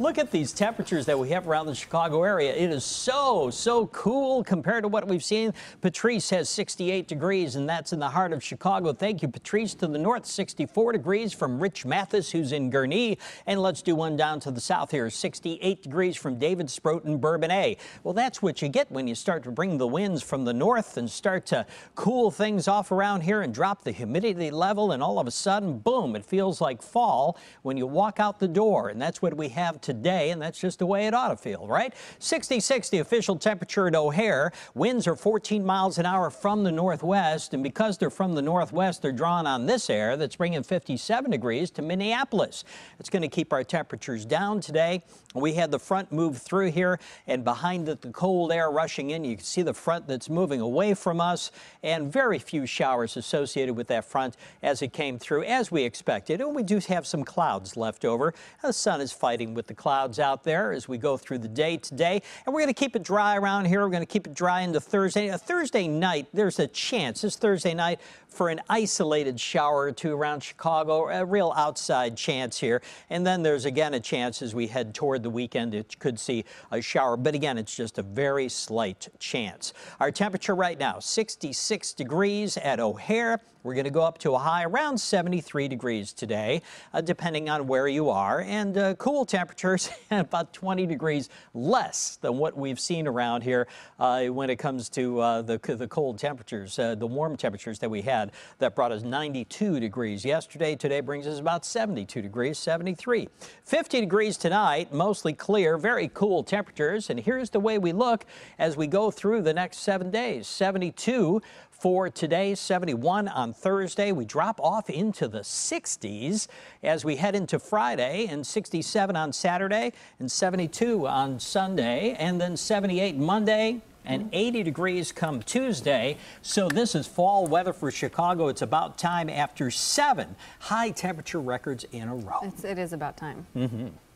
Look at these temperatures that we have around the Chicago area. It is so, so cool compared to what we've seen. Patrice has 68 degrees, and that's in the heart of Chicago. Thank you, Patrice. To the north, 64 degrees from Rich Mathis, who's in Gurnee. And let's do one down to the south here, 68 degrees from David Sproat Bourbonnais. Well, that's what you get when you start to bring the winds from the north and start to cool things off around here and drop the humidity level. And all of a sudden, boom, it feels like fall when you walk out the door. And that's what we have today, and that's just the way it ought to feel, right? 66 the official temperature at O'Hare. Winds are 14 miles an hour from the northwest, and because they're from the northwest, they're drawn on this air that's bringing 57 degrees to Minneapolis. It's going to keep our temperatures down today. We had the front move through here, and behind it, the cold air rushing in. You can see the front that's moving away from us, and very few showers associated with that front as it came through, as we expected. And we do have some clouds left over. The sun is fighting with the clouds out there as we go through the day today. And we're going to keep it dry around here. We're going to keep it dry into Thursday. A Thursday night, there's a chance this Thursday night for an isolated shower or two around Chicago, a real outside chance here. And then there's again a chance as we head toward the weekend, it could see a shower. But again, it's just a very slight chance. Our temperature right now, 66 degrees at O'Hare. We're going to go up to a high around 73 degrees today, uh, depending on where you are. And uh, cool temperatures about 20 degrees less than what we've seen around here uh, when it comes to uh, the, the cold temperatures, uh, the warm temperatures that we had that brought us 92 degrees yesterday. Today brings us about 72 degrees, 73. 50 degrees tonight, mostly clear, very cool temperatures. And here's the way we look as we go through the next seven days 72 for today, 71 on Thursday. We drop off into the 60s as we head into Friday, and 67 on Saturday, and 72 on Sunday, and then 78 Monday, and 80 degrees come Tuesday. So this is fall weather for Chicago. It's about time after seven high temperature records in a row. It's, it is about time. Mm -hmm.